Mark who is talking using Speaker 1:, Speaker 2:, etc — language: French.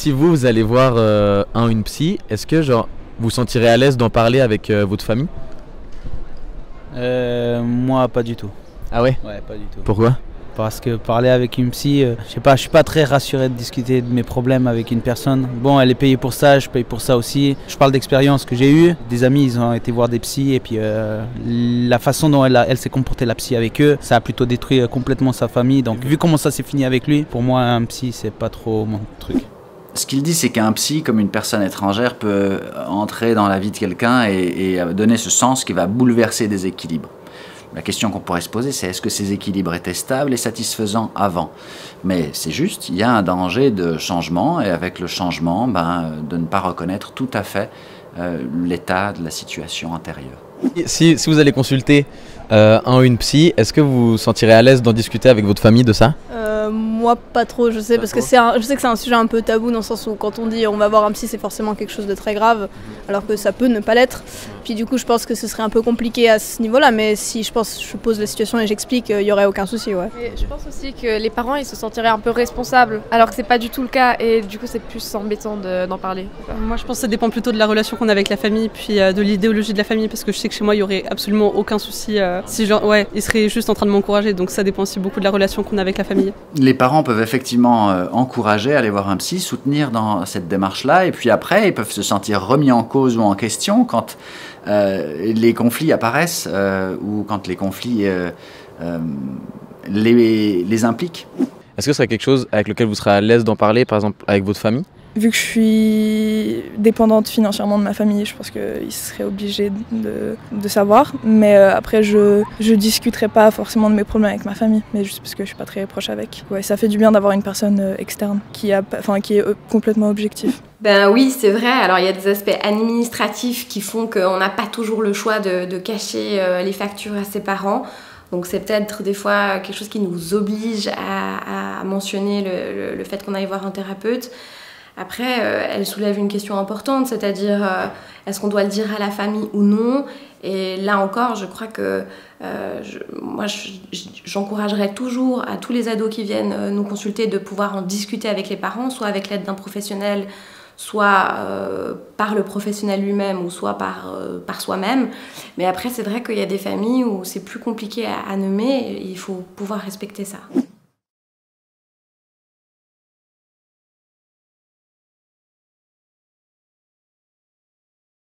Speaker 1: Si vous, vous allez voir euh, un ou une psy, est-ce que genre vous sentirez à l'aise d'en parler avec euh, votre famille?
Speaker 2: Euh, moi, pas du tout.
Speaker 1: Ah ouais?
Speaker 2: Ouais, pas du tout.
Speaker 1: Pourquoi?
Speaker 2: Parce que parler avec une psy, euh, je sais pas, je suis pas très rassuré de discuter de mes problèmes avec une personne. Bon, elle est payée pour ça, je paye pour ça aussi. Je parle d'expérience que j'ai eue. Des amis, ils ont été voir des psys et puis euh, la façon dont elle, elle s'est comportée la psy avec eux, ça a plutôt détruit complètement sa famille. Donc vu comment ça s'est fini avec lui, pour moi un psy c'est pas trop mon truc.
Speaker 3: Ce qu'il dit, c'est qu'un psy, comme une personne étrangère, peut entrer dans la vie de quelqu'un et, et donner ce sens qui va bouleverser des équilibres. La question qu'on pourrait se poser, c'est est-ce que ces équilibres étaient stables et satisfaisants avant? Mais c'est juste, il y a un danger de changement et avec le changement, ben, de ne pas reconnaître tout à fait euh, l'état de la situation antérieure.
Speaker 1: si, si vous allez consulter euh, un ou une psy, est-ce que vous vous sentirez à l'aise d'en discuter avec votre famille de ça?
Speaker 4: Euh, moi, pas trop, je sais,
Speaker 1: Pas
Speaker 4: parce
Speaker 1: trop
Speaker 4: que c'est je sais que c'est un sujet un peu tabou dans le sens où quand on dit on va voir un psy, c'est forcément quelque chose de très grave, alors que ça peut ne pas l'être. Puis du coup, je pense que ce serait un peu compliqué à ce niveau-là, mais si je pense, je pose la situation et j'explique, il y aurait aucun souci, ouais.
Speaker 5: Et je pense aussi que les parents ils se sentiraient un peu responsables, alors que c'est pas du tout le cas, et du coup c'est plus embêtant de- d'en parler.
Speaker 6: Moi, je pense que ça dépend plutôt de la relation qu'on a avec la famille, puis euh, de l'idéologie de la famille, parce que je sais que chez moi, il y aurait absolument aucun souci. euh, si genre, ouais, ils seraient juste en train de m'encourager, donc ça dépend aussi beaucoup de la relation qu'on a avec la famille.
Speaker 3: Les parents peuvent effectivement euh, encourager, aller voir un psy, soutenir dans cette démarche-là, et puis après, ils peuvent se sentir remis en cause ou en question quand euh, les conflits apparaissent euh, ou quand les conflits euh, euh, les, les impliquent.
Speaker 1: Est-ce que ce serait quelque chose avec lequel vous serez à l'aise d'en parler, par exemple avec votre famille?
Speaker 7: Vu que je suis dépendante financièrement de ma famille, je pense qu'ils seraient obligés de, de savoir. Mais euh, après, je je discuterai pas forcément de mes problèmes avec ma famille, mais juste parce que je suis pas très proche avec. Ouais, ça fait du bien d'avoir une personne euh, externe qui, a, enfin, qui est euh, complètement objectif.
Speaker 8: Ben oui, c'est vrai. Alors il y a des aspects administratifs qui font qu'on n'a pas toujours le choix de, de cacher euh, les factures à ses parents. Donc c'est peut-être des fois quelque chose qui nous oblige à, mentionner le, fait qu'on aille voir un thérapeute. Après, euh, elle soulève une question importante, c'est-à-dire euh, est-ce qu'on doit le dire à la famille ou non? Et là encore, je crois que euh, moi, je- je- j'encouragerais toujours à tous les ados qui viennent nous consulter de pouvoir en discuter avec les parents, soit avec l'aide d'un professionnel, soit euh, par le professionnel lui-même ou soit par, euh, par soi-même. Mais après, c'est vrai qu'il y a des familles où c'est plus compliqué à, à nommer il faut pouvoir respecter ça.